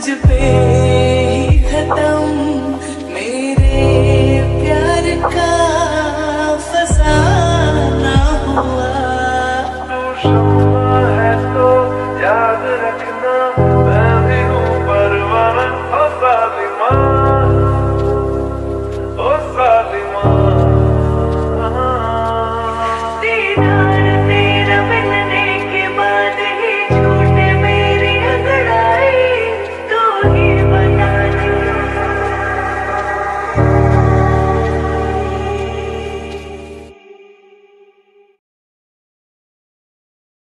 तुझ खत्म मेरे प्यार का फसाना हुआ।